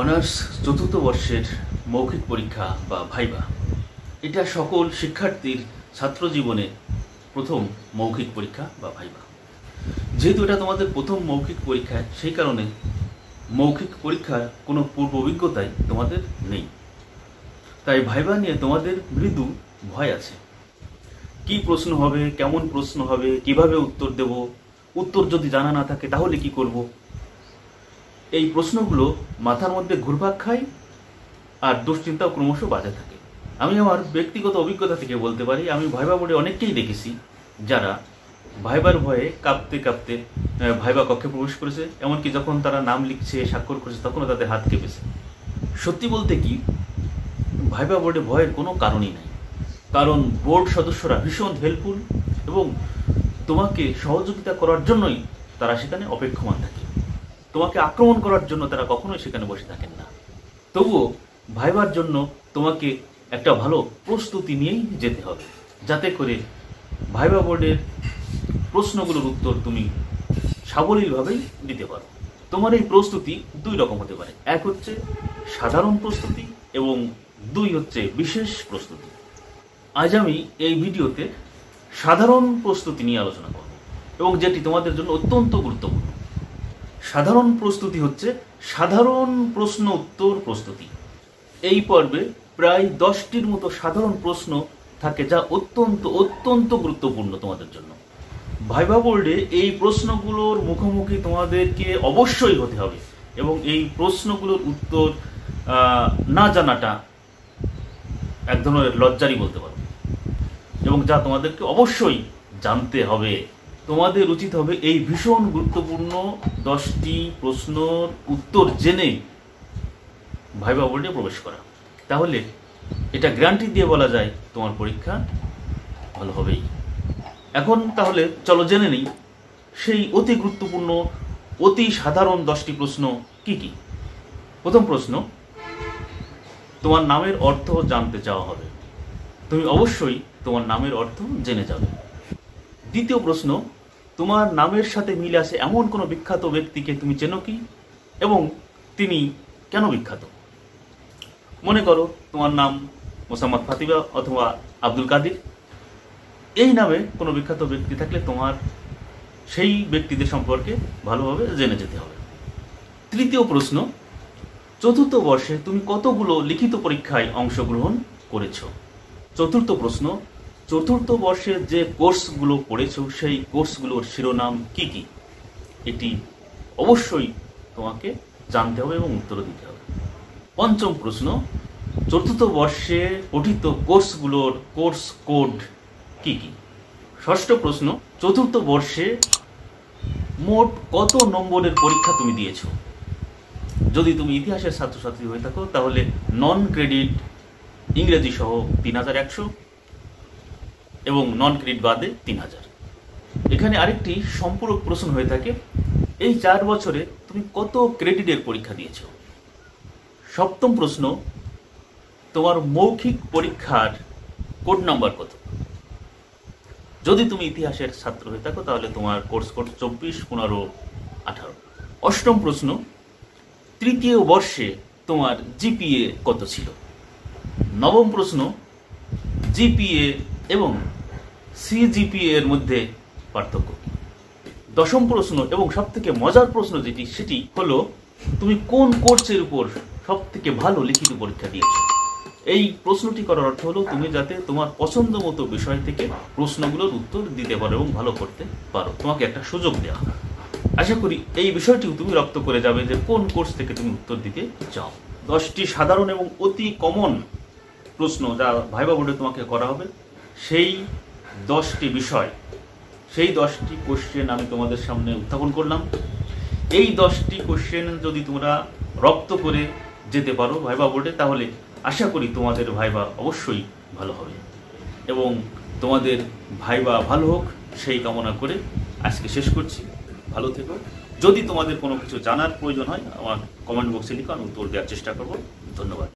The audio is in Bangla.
অনার্স চতুর্থ বর্ষের মৌখিক পরীক্ষা বা ভাইবা। এটা সকল শিক্ষার্থীর ছাত্র জীবনে প্রথম মৌখিক পরীক্ষা বা ভাইবা। যেহেতু এটা তোমাদের প্রথম মৌখিক পরীক্ষা, সেই কারণে মৌখিক পরীক্ষার কোনো পূর্ব অভিজ্ঞতাই তোমাদের নেই। তাই ভাইবা নিয়ে তোমাদের মৃদু ভয় আছে। কি প্রশ্ন হবে, কেমন প্রশ্ন হবে, কীভাবে উত্তর দেব, উত্তর যদি জানা না থাকে তাহলে কি করব? এই প্রশ্নগুলো মাথার মধ্যে ঘুরপাক খায় আর দুশ্চিন্তাও ক্রমশ বাজে থাকে। আমি আমার ব্যক্তিগত অভিজ্ঞতা থেকে বলতে পারি, আমি ভাইবা বোর্ডে অনেককেই দেখেছি যারা ভাইবার ভয়ে কাঁপতে কাঁপতে ভাইবা কক্ষে প্রবেশ করেছে, এমনকি যখন তারা নাম লিখছে, স্বাক্ষর করেছে, তখনও তাদের হাত কেঁপেছে। সত্যি বলতে কি, ভাইবা বোর্ডে ভয়ের কোনো কারণই নাই। কারণ বোর্ড সদস্যরা ভীষণ হেল্পফুল এবং তোমাকে সহযোগিতা করার জন্যই তারা সেখানে অপেক্ষমান থাকে। তোমাকে আক্রমণ করার জন্য তারা কখনোই সেখানে বসে থাকেন না। তবুও ভাইবার জন্য তোমাকে একটা ভালো প্রস্তুতি নিয়েই যেতে হবে, যাতে করে ভাইবা বোর্ডের প্রশ্নগুলোর উত্তর তুমি সাবলীলভাবেই দিতে পারো। তোমার এই প্রস্তুতি দুই রকম হতে পারে, এক হচ্ছে সাধারণ প্রস্তুতি এবং দুই হচ্ছে বিশেষ প্রস্তুতি। আজ আমি এই ভিডিওতে সাধারণ প্রস্তুতি নিয়ে আলোচনা করব এবং যেটি তোমাদের জন্য অত্যন্ত গুরুত্বপূর্ণ। সাধারণ প্রস্তুতি হচ্ছে সাধারণ প্রশ্ন উত্তর প্রস্তুতি। এই পর্বে প্রায় দশটির মতো সাধারণ প্রশ্ন থাকে যা অত্যন্ত অত্যন্ত গুরুত্বপূর্ণ তোমাদের জন্য। ভাইভা বোর্ডে এই প্রশ্নগুলোর মুখোমুখি তোমাদেরকে অবশ্যই হতে হবে এবং এই প্রশ্নগুলোর উত্তর না জানাটা এক ধরনের লজ্জারই বলতে পারো। এবং যা তোমাদেরকে অবশ্যই জানতে হবে। তোমাদের উচিত হবে এই ভীষণ গুরুত্বপূর্ণ দশটি প্রশ্নর উত্তর জেনে ভাইবা বোর্ডে প্রবেশ করা। তাহলে এটা গ্যারান্টি দিয়ে বলা যায় তোমার পরীক্ষা ভালো হবেই। এখন তাহলে চলো জেনে নিই, সেই অতি গুরুত্বপূর্ণ, অতি সাধারণ দশটি প্রশ্ন কি কি? প্রথম প্রশ্ন, তোমার নামের অর্থ জানতে চাওয়া হবে। তুমি অবশ্যই তোমার নামের অর্থ জেনে যাবে। দ্বিতীয় প্রশ্ন তোমার নামের সাথে মিলে আসে এমন কোনো বিখ্যাত ব্যক্তিকে তুমি চেনো কি? এবং তিনি কেন বিখ্যাত? মনে করো তোমার নাম মোসাম্মদ ফাতিবা অথবা আব্দুল কাদির। এই নামে কোনো বিখ্যাত ব্যক্তি থাকলে তোমার সেই ব্যক্তিদের সম্পর্কে ভালোভাবে জেনে যেতে হবে। তৃতীয় প্রশ্ন, চতুর্থ বর্ষে তুমি কতগুলো লিখিত পরীক্ষায় অংশগ্রহণ করেছ? চতুর্থ প্রশ্ন চতুর্থ বর্ষের যে কোর্সগুলো পড়েছো, সেই কোর্সগুলোর শিরোনাম কি কি? এটি অবশ্যই তোমাকে জানতে হবে এবং উত্তর দিতে হবে। পঞ্চম প্রশ্ন, চতুর্থ বর্ষে পঠিত কোর্সগুলোর কোর্স কোড কি কি? ষষ্ঠ প্রশ্ন, চতুর্থ বর্ষে মোট কত নম্বরের পরীক্ষা তুমি দিয়েছ? যদি তুমি ইতিহাসের ছাত্রছাত্রী হয়ে থাকো, তাহলে নন ক্রেডিট ইংরেজি সহ তিন হাজার একশো এবং নন ক্রেডিট বাদে তিন হাজার। এখানে আরেকটি সম্পূরক প্রশ্ন হয়ে থাকে, এই চার বছরে তুমি কত ক্রেডিটের পরীক্ষা দিয়েছ সপ্তম প্রশ্ন, তোমার মৌখিক পরীক্ষার কোড নাম্বার কত? যদি তুমি ইতিহাসের ছাত্র হয়ে থাকো, তাহলে তোমার কোর্স কোড চব্বিশ পনেরো আঠারো। অষ্টম প্রশ্ন, তৃতীয় বর্ষে তোমার জিপিএ কত ছিল? নবম প্রশ্ন জিপিএ এবং সিজিপিএ এর মধ্যে পার্থক্য। দশম প্রশ্ন এবং সব থেকে মজার প্রশ্ন যেটি, সেটি হলো, তুমি কোন কোর্সের উপর সব থেকে ভালো লিখিত পরীক্ষা দিয়েছ? এই প্রশ্নটি করার অর্থ হলো, তুমি যাতে তোমার পছন্দ মতো বিষয় থেকে প্রশ্নগুলোর উত্তর দিতে পারো এবং ভালো করতে পারো। তোমাকে একটা সুযোগ দেওয়া আশা করি এই বিষয়টিও তুমি রপ্ত করে যাবে যে কোন কোর্স থেকে তুমি উত্তর দিতে চাও। দশটি সাধারণ এবং অতি কমন প্রশ্ন যা ভাইবা বোর্ডে তোমাকে করা হবে, সেই দশটি বিষয়। সেই দশটি কোশ্চেন আমি তোমাদের সামনে উত্থাপন করলাম। এই দশটি কোশ্চেন যদি তোমরা রপ্ত করে যেতে পারো ভাইবা বোর্ডে তাহলে আশা করি তোমাদের ভাইবা অবশ্যই ভালো হবে। এবং তোমাদের ভাইবা ভালো হোক, সেই কামনা করে আজকে শেষ করছি। ভালো থেকো। যদি তোমাদের কোনো কিছু জানার প্রয়োজন হয়, আমার কমেন্ট বক্সে লিখো, আমি উত্তর দেওয়ার চেষ্টা করব। ধন্যবাদ।